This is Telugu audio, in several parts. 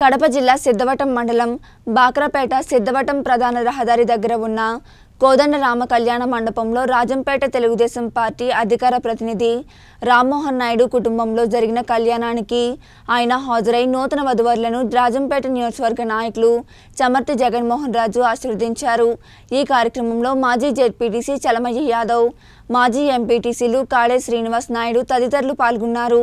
కడప జిల్లా సిద్ధవటం మండలం బాక్రపేట సిద్ధవటం ప్రధాన రహదారి దగ్గర ఉన్న కోదండ రామ కళ్యాణ మండపంలో రాజంపేట తెలుగుదేశం పార్టీ అధికార ప్రతినిధి రామ్మోహన్ నాయుడు కుటుంబంలో జరిగిన కళ్యాణానికి ఆయన హాజరై నూతన వధువరులను రాజంపేట నియోజకవర్గ నాయకులు చమర్తి జగన్మోహన్ రాజు ఆశీర్వదించారు. ఈ కార్యక్రమంలో మాజీ జెడ్పీటీసీ చలమయ్య యాదవ్ మాజీ ఎంపీటీసీలు కాళే శ్రీనివాస్ నాయుడు తదితరులు పాల్గొన్నారు.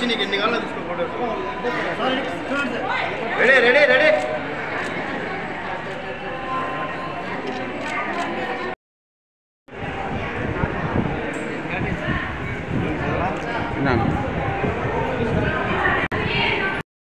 వచ్చి నీకు ఎన్ని కావాలో తీసుకో ఫోటోస్ రెడీ రెడీ రెడీ విన్నాను